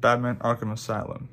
Batman Arkham Asylum.